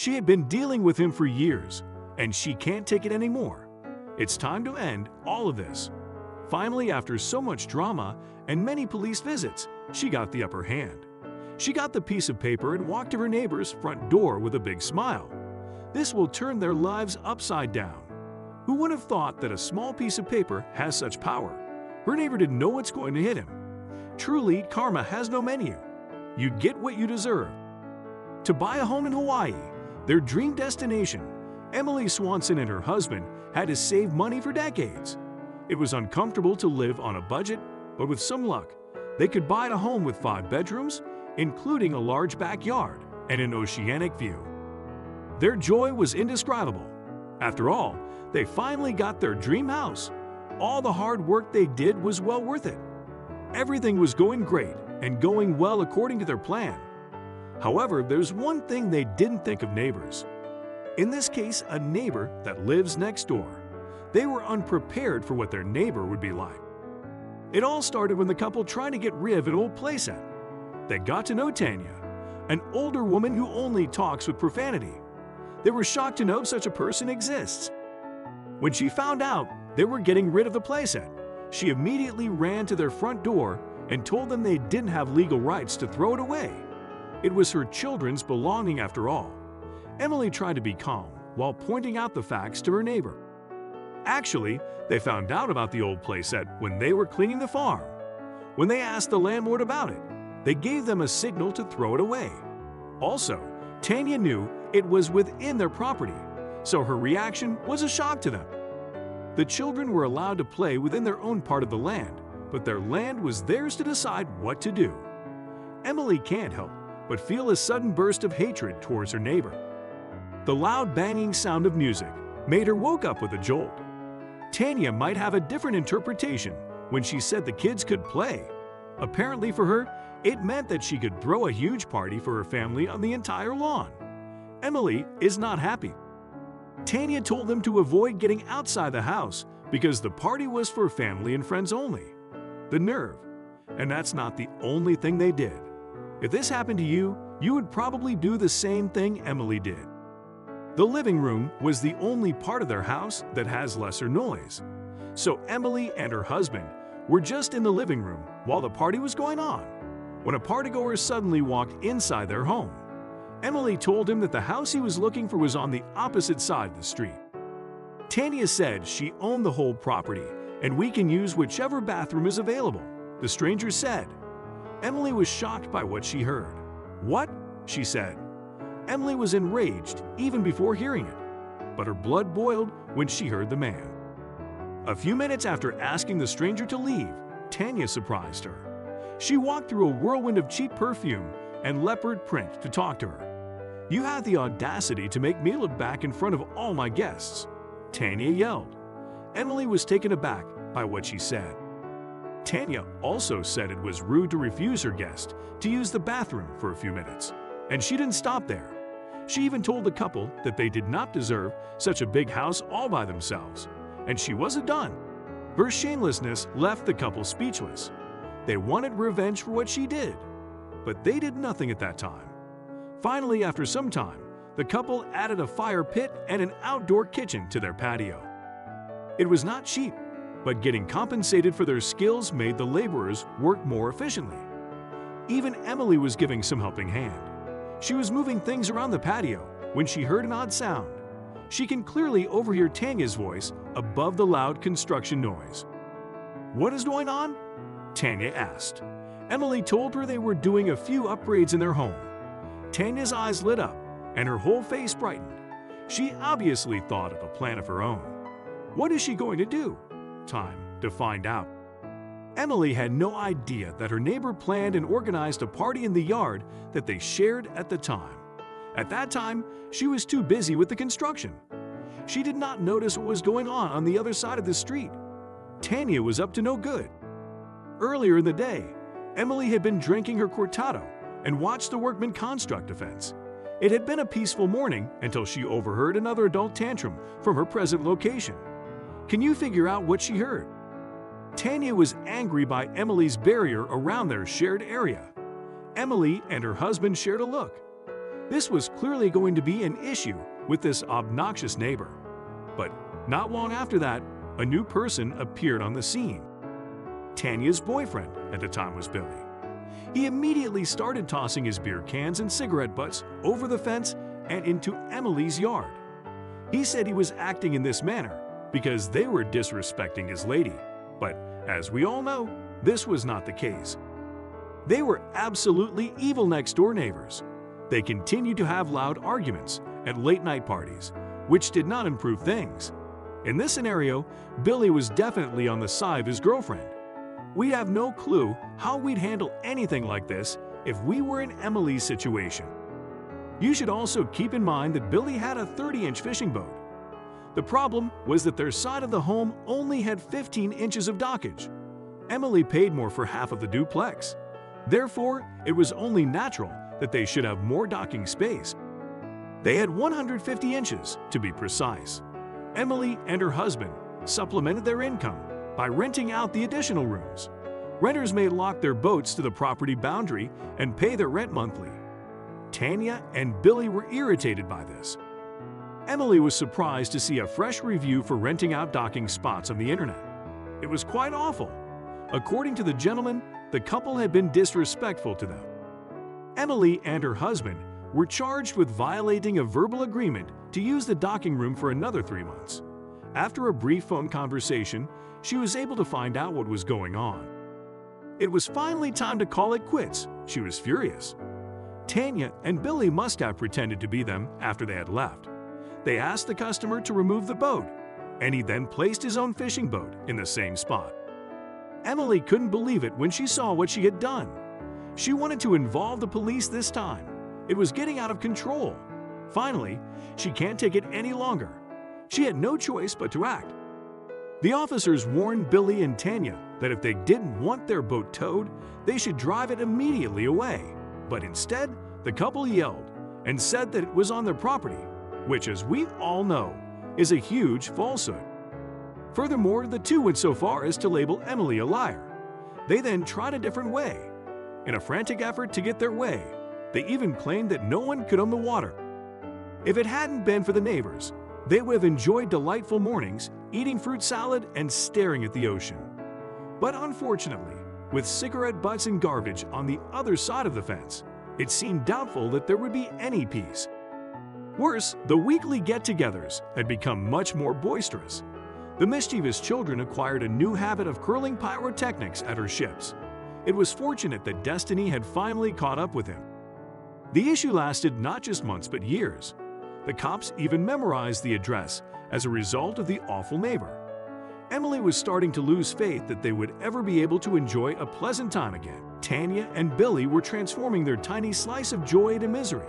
She had been dealing with him for years, and she can't take it anymore. It's time to end all of this. Finally, after so much drama and many police visits, she got the upper hand. She got the piece of paper and walked to her neighbor's front door with a big smile. This will turn their lives upside down. Who would have thought that a small piece of paper has such power? Her neighbor didn't know what's going to hit him. Truly, karma has no menu. You get what you deserve. To buy a home in Hawaii, their dream destination, Emily Swanson and her husband had to save money for decades. It was uncomfortable to live on a budget, but with some luck, they could buy a home with five bedrooms, including a large backyard and an oceanic view. Their joy was indescribable. After all, they finally got their dream house. All the hard work they did was well worth it. Everything was going great and going well according to their plan. However, there's one thing they didn't think of neighbors. In this case, a neighbor that lives next door. They were unprepared for what their neighbor would be like. It all started when the couple tried to get rid of an old playset. They got to know Tanya, an older woman who only talks with profanity. They were shocked to know such a person exists. When she found out they were getting rid of the playset, she immediately ran to their front door and told them they didn't have legal rights to throw it away. It was her children's belonging after all. Emily tried to be calm while pointing out the facts to her neighbor. Actually, they found out about the old playset when they were cleaning the farm. When they asked the landlord about it, they gave them a signal to throw it away. Also, Tanya knew it was within their property, so her reaction was a shock to them. The children were allowed to play within their own part of the land, but their land was theirs to decide what to do. Emily can't help but feel a sudden burst of hatred towards her neighbor. The loud banging sound of music made her woke up with a jolt. Tanya might have a different interpretation when she said the kids could play. Apparently for her, it meant that she could throw a huge party for her family on the entire lawn. Emily is not happy. Tanya told them to avoid getting outside the house because the party was for family and friends only. The nerve. And that's not the only thing they did. If this happened to you, you would probably do the same thing Emily did. The living room was the only part of their house that has lesser noise. So Emily and her husband were just in the living room while the party was going on when a partygoer suddenly walked inside their home. Emily told him that the house he was looking for was on the opposite side of the street. Tanya said she owned the whole property and we can use whichever bathroom is available, the stranger said. Emily was shocked by what she heard. What? she said. Emily was enraged even before hearing it, but her blood boiled when she heard the man. A few minutes after asking the stranger to leave, Tanya surprised her. She walked through a whirlwind of cheap perfume and leopard print to talk to her. You had the audacity to make me look back in front of all my guests, Tanya yelled. Emily was taken aback by what she said. Tanya also said it was rude to refuse her guest to use the bathroom for a few minutes, and she didn't stop there. She even told the couple that they did not deserve such a big house all by themselves, and she wasn't done. Her shamelessness left the couple speechless. They wanted revenge for what she did, but they did nothing at that time. Finally, after some time, the couple added a fire pit and an outdoor kitchen to their patio. It was not cheap, but getting compensated for their skills made the laborers work more efficiently. Even Emily was giving some helping hand. She was moving things around the patio when she heard an odd sound. She can clearly overhear Tanya's voice above the loud construction noise. What is going on? Tanya asked. Emily told her they were doing a few upgrades in their home. Tanya's eyes lit up and her whole face brightened. She obviously thought of a plan of her own. What is she going to do? Time to find out. Emily had no idea that her neighbor planned and organized a party in the yard that they shared at the time. At that time, she was too busy with the construction. She did not notice what was going on on the other side of the street. Tanya was up to no good. Earlier in the day, Emily had been drinking her cortado and watched the workmen construct a fence. It had been a peaceful morning until she overheard another adult tantrum from her present location. Can you figure out what she heard? Tanya was angry by Emily's barrier around their shared area. Emily and her husband shared a look. This was clearly going to be an issue with this obnoxious neighbor. But not long after that, a new person appeared on the scene. Tanya's boyfriend at the time was Billy. He immediately started tossing his beer cans and cigarette butts over the fence and into Emily's yard. He said he was acting in this manner because they were disrespecting his lady, but as we all know, this was not the case. They were absolutely evil next door neighbors. They continued to have loud arguments at late night parties, which did not improve things. In this scenario, Billy was definitely on the side of his girlfriend. We'd have no clue how we'd handle anything like this if we were in Emily's situation. You should also keep in mind that Billy had a 30-inch fishing boat. The problem was that their side of the home only had 15 inches of dockage. Emily paid more for half of the duplex. Therefore, it was only natural that they should have more docking space. They had 150 inches, to be precise. Emily and her husband supplemented their income by renting out the additional rooms. Renters may lock their boats to the property boundary and pay their rent monthly. Tanya and Billy were irritated by this. Emily was surprised to see a fresh review for renting out docking spots on the internet. It was quite awful. According to the gentleman, the couple had been disrespectful to them. Emily and her husband were charged with violating a verbal agreement to use the docking room for another three months. After a brief phone conversation, she was able to find out what was going on. It was finally time to call it quits. She was furious. Tanya and Billy must have pretended to be them after they had left. They asked the customer to remove the boat, and he then placed his own fishing boat in the same spot. Emily couldn't believe it when she saw what she had done. She wanted to involve the police this time. It was getting out of control. Finally, she can't take it any longer. She had no choice but to act. The officers warned Billy and Tanya that if they didn't want their boat towed, they should drive it immediately away. But instead, the couple yelled and said that it was on their property, which, as we all know, is a huge falsehood. Furthermore, the two went so far as to label Emily a liar. They then tried a different way. In a frantic effort to get their way, they even claimed that no one could own the water. If it hadn't been for the neighbors, they would have enjoyed delightful mornings, eating fruit salad and staring at the ocean. But unfortunately, with cigarette butts and garbage on the other side of the fence, it seemed doubtful that there would be any peace. Worse, the weekly get-togethers had become much more boisterous. The mischievous children acquired a new habit of curling pyrotechnics at her ships. It was fortunate that Destiny had finally caught up with him. The issue lasted not just months but years. The cops even memorized the address as a result of the awful neighbor. Emily was starting to lose faith that they would ever be able to enjoy a pleasant time again. Tanya and Billy were transforming their tiny slice of joy into misery.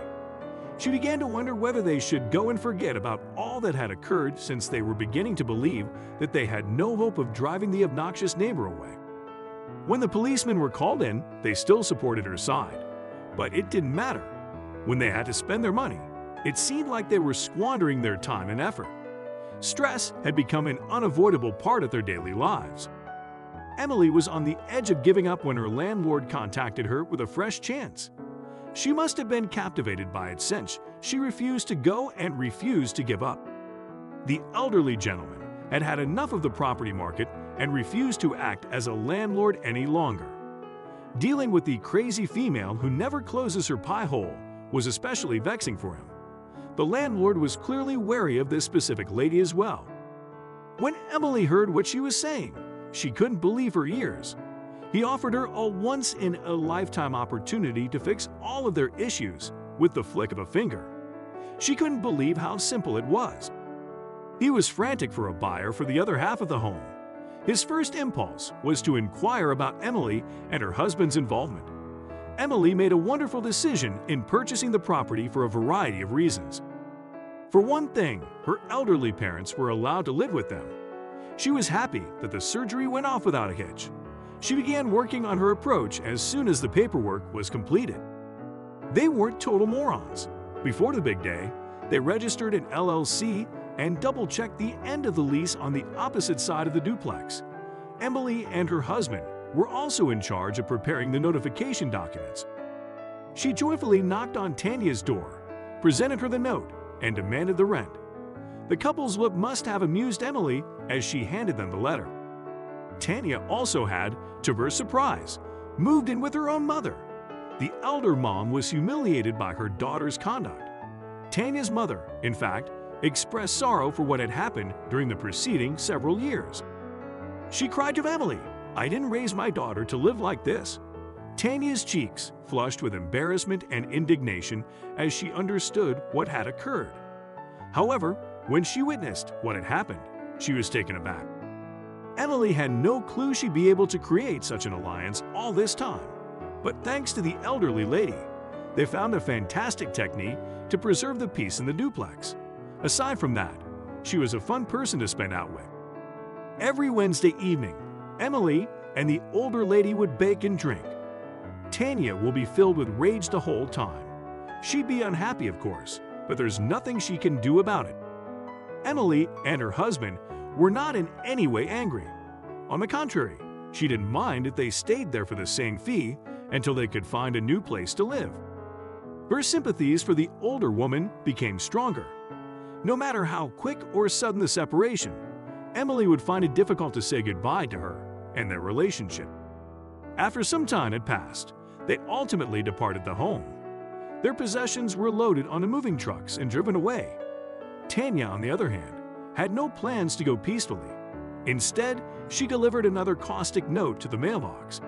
She began to wonder whether they should go and forget about all that had occurred since they were beginning to believe that they had no hope of driving the obnoxious neighbor away. When the policemen were called in, they still supported her side. But it didn't matter. When they had to spend their money, it seemed like they were squandering their time and effort. Stress had become an unavoidable part of their daily lives. Emily was on the edge of giving up when her landlord contacted her with a fresh chance. She must have been captivated by it since she refused to go and refused to give up. The elderly gentleman had had enough of the property market and refused to act as a landlord any longer. Dealing with the crazy female who never closes her pie hole was especially vexing for him. The landlord was clearly wary of this specific lady as well. When Emily heard what she was saying, she couldn't believe her ears. He offered her a once in a lifetime opportunity to fix all of their issues with the flick of a finger. She couldn't believe how simple it was. He was frantic for a buyer for the other half of the home. His first impulse was to inquire about Emily and her husband's involvement. Emily made a wonderful decision in purchasing the property for a variety of reasons. For one thing, her elderly parents were allowed to live with them. She was happy that the surgery went off without a hitch. She began working on her approach as soon as the paperwork was completed. They weren't total morons. Before the big day, they registered an LLC and double-checked the end of the lease on the opposite side of the duplex. Emily and her husband were also in charge of preparing the notification documents. She joyfully knocked on Tanya's door presented her the note and demanded the rent. The couple's look must have amused Emily as she handed them the letter. Tanya also had, to her surprise, moved in with her own mother. The elder mom was humiliated by her daughter's conduct. Tanya's mother, in fact, expressed sorrow for what had happened during the preceding several years. She cried to Emily, I didn't raise my daughter to live like this. Tanya's cheeks flushed with embarrassment and indignation as she understood what had occurred. However, when she witnessed what had happened, she was taken aback. Emily had no clue she'd be able to create such an alliance all this time. But thanks to the elderly lady, they found a fantastic technique to preserve the peace in the duplex. Aside from that, she was a fun person to spend out with. Every Wednesday evening, Emily and the older lady would bake and drink. Tanya will be filled with rage the whole time. She'd be unhappy, of course, but there's nothing she can do about it. Emily and her husband were not in any way angry. On the contrary, she didn't mind if they stayed there for the same fee until they could find a new place to live. Her sympathies for the older woman became stronger. No matter how quick or sudden the separation, Emily would find it difficult to say goodbye to her and their relationship. After some time had passed, they ultimately departed the home. Their possessions were loaded onto moving trucks and driven away. Tanya, on the other hand, had no plans to go peacefully. Instead, she delivered another caustic note to the mailbox.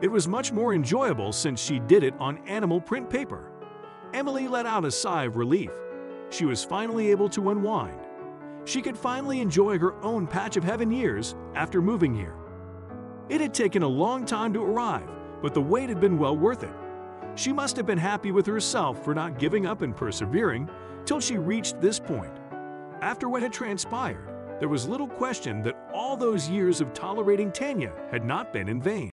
It was much more enjoyable since she did it on animal print paper. Emily let out a sigh of relief. She was finally able to unwind. She could finally enjoy her own patch of heaven years after moving here. It had taken a long time to arrive, but the wait had been well worth it. She must have been happy with herself for not giving up and persevering till she reached this point. After what had transpired, there was little question that all those years of tolerating Tanya had not been in vain.